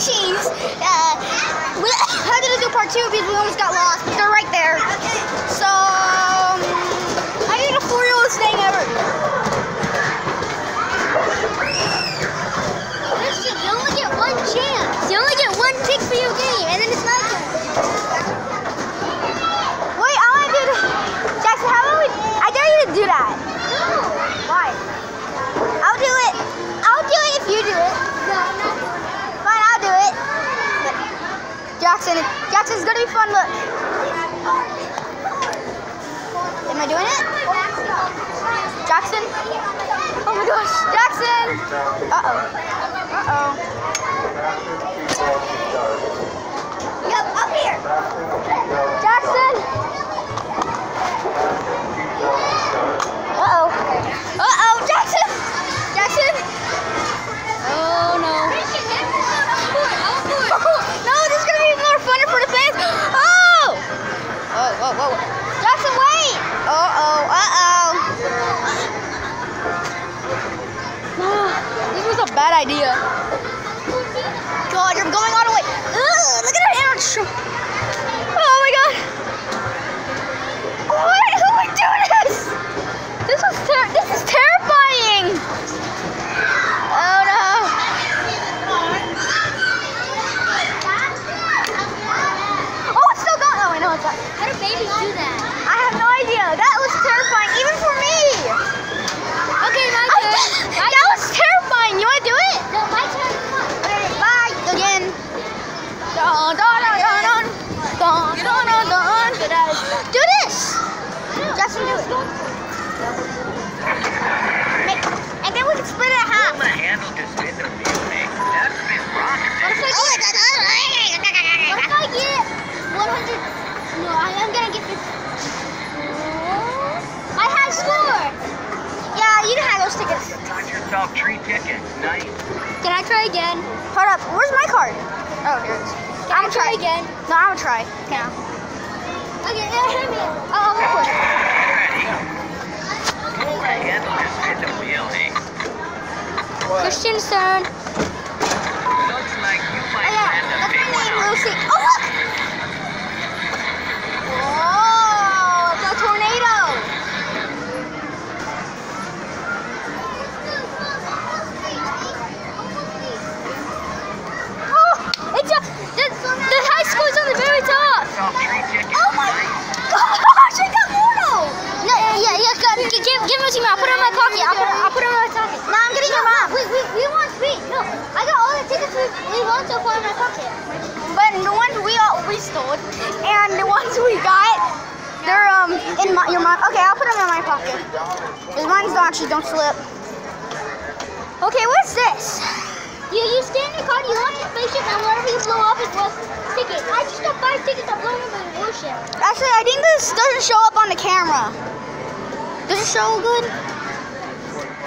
cheese. Uh, we had to do part two because we almost got lost. They're right there. So, Jackson, Jackson's gonna be fun. Look. Am I doing it? Jackson? Oh my gosh, Jackson! Uh oh. Uh oh. Whoa, whoa. Jackson, wait! Uh oh, uh oh. this was a bad idea. Babies do that? I have no idea. That was terrifying, even for me. Okay, my I, turn. My that was terrifying. You want to do it? No, my turn. Okay, bye again. Dun, dun, dun, dun, dun. Dun, dun, dun, dun. Do this. Justin, do it. Make, and then we can split it in half. Pull the handle to spin the wheel, Nick. That's a bit rocket. What if I Oh, get, what if I get 100? No, I am gonna get 50. I have score. yeah, you can have those tickets. Got yourself three tickets. Nice. Can I try again? Hold up. Where's my card? Oh, here it is. Can I'm gonna try try. again? No, I'm gonna try. Yeah. Okay, yeah, hit me. Oh, I'm gonna put it. Ready? Pull the handle to spin the wheel, Nick. Christian's turn. In my, your mom. Okay, I'll put them in my pocket. Cause mine's don't actually don't slip. Okay, what's this? You, you stand in your car, you launch a spaceship, and whatever you blow up is worth tickets. I just got five tickets that blow up the ocean. Actually, I think this doesn't show up on the camera. Does it show good?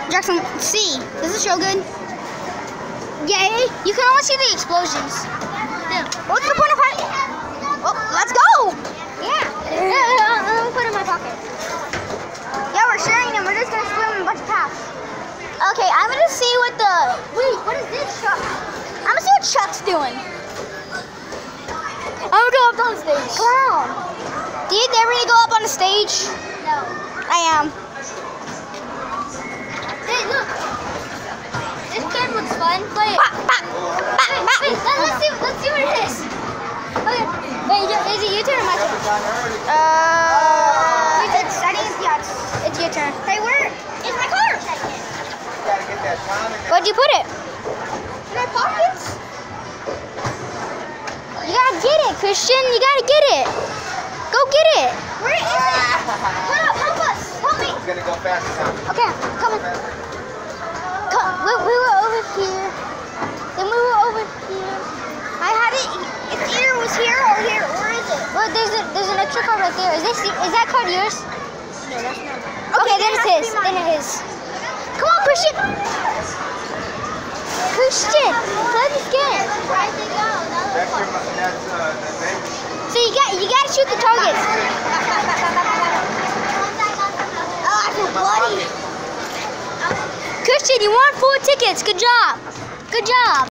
Jackson, see. Does it show good? Yay! You can only see the explosions. Yeah. What's the point of hiding? Oh, let's go! Yeah, I'm gonna put it in my pocket. Yeah, we're sharing them. We're just gonna split them in a bunch of halves. Okay, I'm gonna see what the. Wait, what is this truck? I'm gonna see what Chuck's doing. I'm gonna go up on the stage. On. Do you dare to go up on the stage? No. I am. Hey, look. This kid looks fun. Play it. Bop, bop, bop, Wait, wait, let, let's see, let's see what it is. Okay. Wait, is it your turn or my turn? Uh, it's, I think it's, yeah, it's, it's your turn. Hey, where is my car? Where'd you put it? In my pockets. You gotta get it, Christian. You gotta get it. Go get it. Where is it? Put help us. Help me. It's gonna go fast as hell. Okay, I'm coming. Come, we, we were over here. Then we were over here. I had it. Its either was here or here. Where is it? Well, there's a there's an extra card right there. Is this is that card yours? No, that's not. Okay, then it's his. Then it is. Fun. that's uh, the baby. So you got you got to shoot the targets. Oh, I feel bloody. Christian, you won four tickets. Good job. Good job.